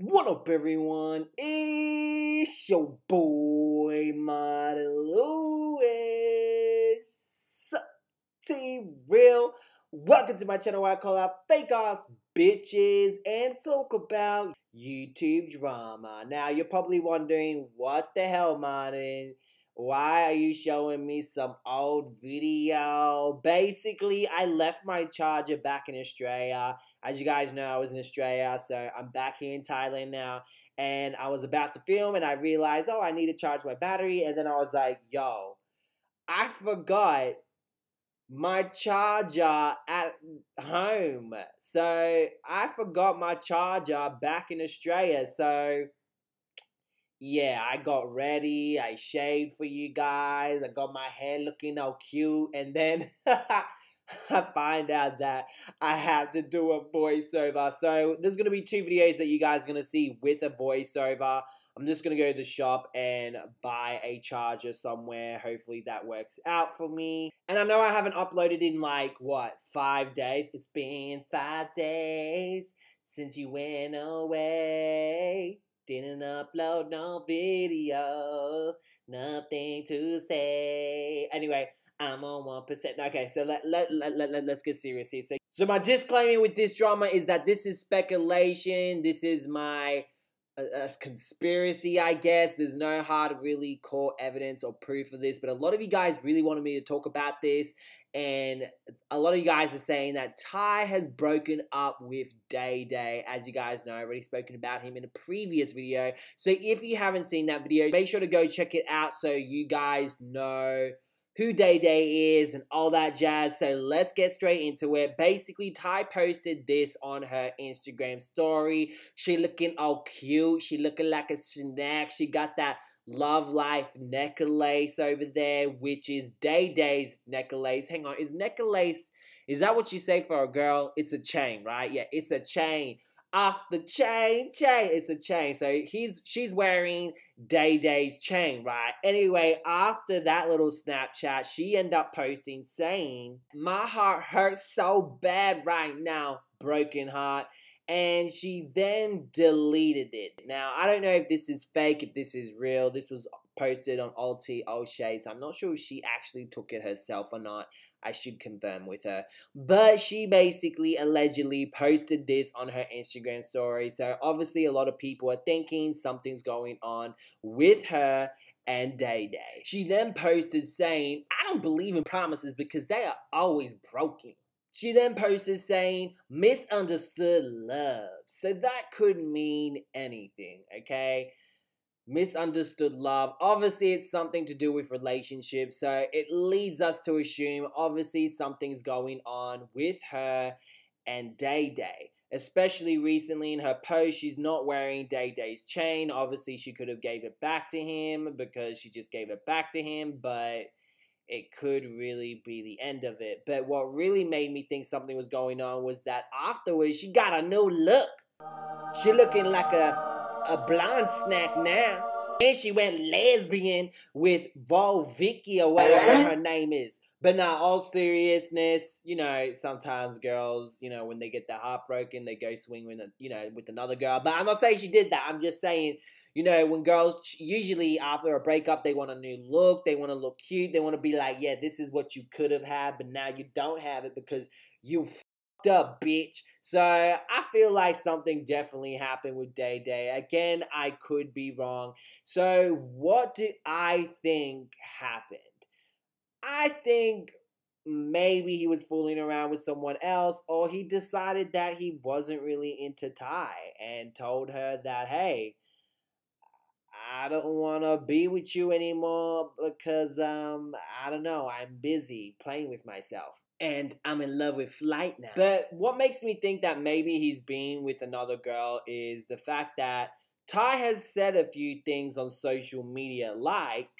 What up, everyone? It's your boy, Martin Louis. Team Real. Welcome to my channel where I call out fake ass bitches and talk about YouTube drama. Now, you're probably wondering, what the hell, Martin? Why are you showing me some old video? Basically, I left my charger back in Australia. As you guys know, I was in Australia, so I'm back here in Thailand now. And I was about to film, and I realized, oh, I need to charge my battery. And then I was like, yo, I forgot my charger at home. So I forgot my charger back in Australia. So yeah, I got ready. I shaved for you guys. I got my hair looking all cute. And then I find out that I have to do a voiceover. So there's going to be two videos that you guys are going to see with a voiceover. I'm just going to go to the shop and buy a charger somewhere. Hopefully that works out for me. And I know I haven't uploaded in like, what, five days? It's been five days since you went away. Didn't upload no video, nothing to say. Anyway, I'm on one percent. Okay, so let let let let, let let's get serious here. So, so my disclaimer with this drama is that this is speculation. This is my a, conspiracy, I guess. There's no hard, really core evidence or proof of this, but a lot of you guys really wanted me to talk about this, and a lot of you guys are saying that Ti has broken up with Dae Dae. As you guys know, I've already spoken about him in a previous video. So if you haven't seen that video, make sure to go check it out so you guys know who Dae Dae is and all that jazz. So let's get straight into it. Basically, Ti posted this on her Instagram story. She looking all cute. She looking like a snack. She got that Love Life necklace over there, which is Dae Dae's necklace. Hang on, is necklace, is that what you say for a girl? It's a chain, right? Yeah, it's a chain off the chain, chain. It's a chain. So he's she's wearing Dae Dae's chain, right? Anyway, after that little Snapchat, she ended up posting saying, My heart hurts so bad right now, broken heart. And she then deleted it. Now, I don't know if this is fake, if this is real. This was posted on Alti O'Shea, so I'm not sure if she actually took it herself or not. I should confirm with her. But she basically allegedly posted this on her Instagram story. So obviously, a lot of people are thinking something's going on with her and Dae Dae. She then posted saying, I don't believe in promises because they are always broken. She then posted saying, misunderstood love. So that could mean anything, okay? Misunderstood love. Obviously, it's something to do with relationships, so it leads us to assume obviously something's going on with her and Dae Dae. Especially recently in her post, she's not wearing Dae Dae's chain. Obviously, she could have gave it back to him because she just gave it back to him, but it could really be the end of it. But what really made me think something was going on was that afterwards she got a new look. She looking like a a blonde snack now. And she went lesbian with Vol Vicky or whatever her name is. But now, all seriousness, you know, sometimes girls, you know, when they get their heart broken, they go swing with, you know, with another girl. But I'm not saying she did that. I'm just saying, you know, when girls usually after a breakup, they want a new look, they want to look cute, they want to be like, yeah, this is what you could have had, but now you don't have it because you up, bitch. So I feel like something definitely happened with Dae Dae. Again, I could be wrong. So what did I think happened? I think maybe he was fooling around with someone else, or he decided that he wasn't really into Ti and told her that, hey, I don't want to be with you anymore because um I don't know, I'm busy playing with myself and I'm in love with Flight now. But what makes me think that maybe he's been with another girl is the fact that Ti has said a few things on social media like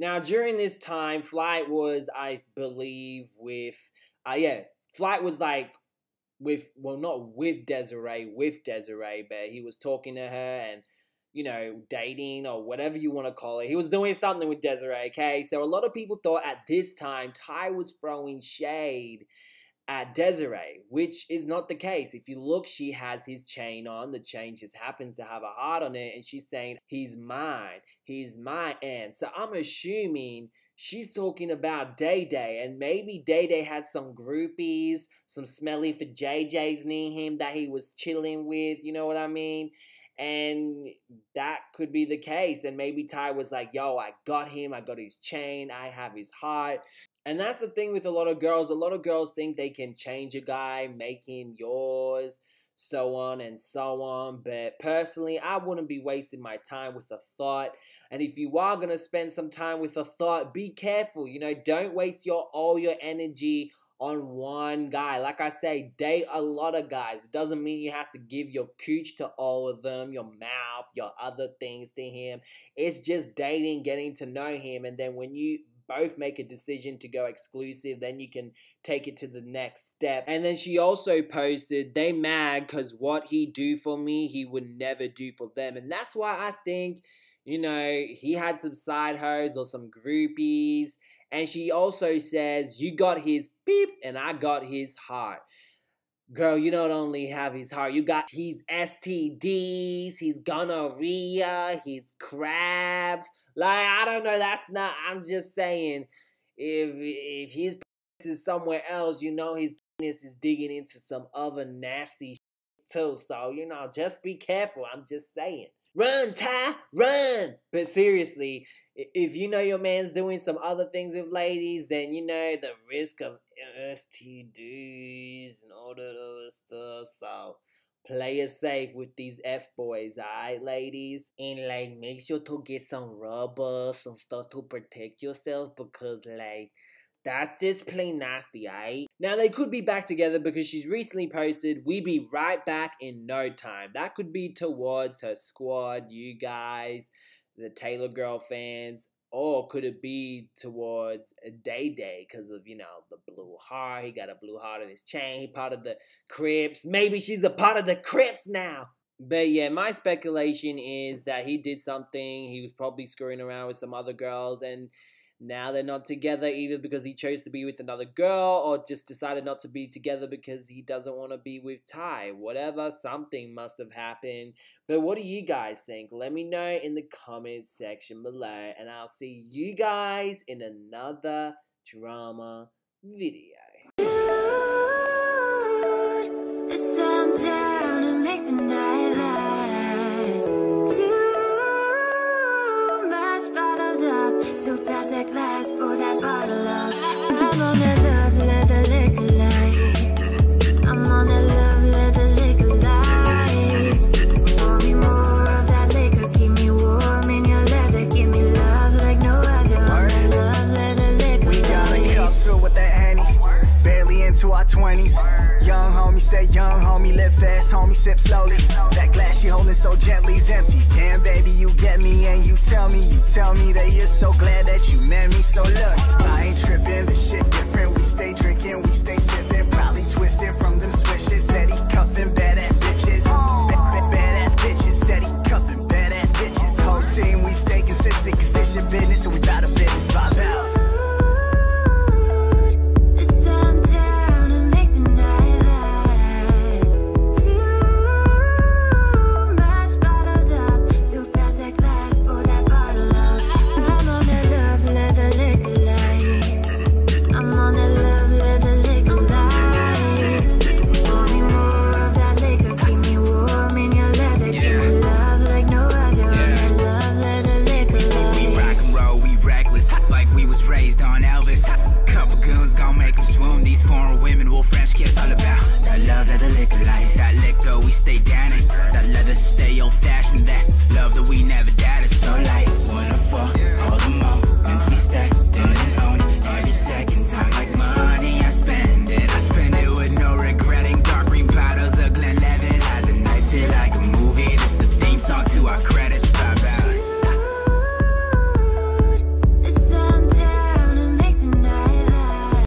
Now, during this time, Flight was, I believe, with, uh, yeah, Flight was like with, well, not with Desiree, with Desiree, but he was talking to her and, you know, dating or whatever you want to call it. He was doing something with Desiree, okay? So a lot of people thought at this time Ti was throwing shade at Desiree, which is not the case. If you look, she has his chain on. The chain just happens to have a heart on it, and she's saying, He's mine. He's my aunt. So I'm assuming she's talking about Dae Dae, and maybe Dae Dae had some groupies, some smelly for JJs near him that he was chilling with. You know what I mean? And that could be the case. And maybe Ti was like, yo, I got him. I got his chain. I have his heart. And that's the thing with a lot of girls. A lot of girls think they can change a guy, make him yours, so on and so on. But personally, I wouldn't be wasting my time with a thought. And if you are going to spend some time with a thought, be careful. You know, don't waste your all your energy on one guy. Like I say, date a lot of guys. It doesn't mean you have to give your cooch to all of them, your mouth, your other things to him. It's just dating, getting to know him. And then when you both make a decision to go exclusive, then you can take it to the next step. And then she also posted, they mad because what he do for me, he would never do for them. And that's why I think, you know, he had some side hoes or some groupies. And she also says, you got his beep and I got his heart. Girl, you don't only have his heart, you got his STDs, he's gonorrhea, he's crabs. Like, I don't know, that's not, I'm just saying, if if his penis is somewhere else, you know his penis is digging into some other nasty too. So, you know, just be careful. I'm just saying. Run, Ti, run! But seriously, if you know your man's doing some other things with ladies, then you know the risk of STDs and all that other stuff. So play it safe with these F boys, alright, ladies? And like, make sure to get some rubber, some stuff to protect yourself because, like, that's just plain nasty, eh? Now, they could be back together because she's recently posted, We be right back in no time. That could be towards her squad, you guys, the Taylor Girl fans. Or could it be towards Dae Dae because of, you know, the blue heart? He got a blue heart on his chain. He part of the Crips. Maybe she's a part of the Crips now. But yeah, my speculation is that he did something. He was probably screwing around with some other girls and now they're not together either because he chose to be with another girl or just decided not to be together because he doesn't want to be with Ti. Whatever, something must have happened. But what do you guys think? Let me know in the comments section below and I'll see you guys in another drama video. 20s. Young homie, stay young, homie, live fast, homie, sip slowly. That glass she holding so gently's empty. Damn, baby, you get me and you tell me, you tell me that you're so glad that you met me. So look, I ain't tripping, the shit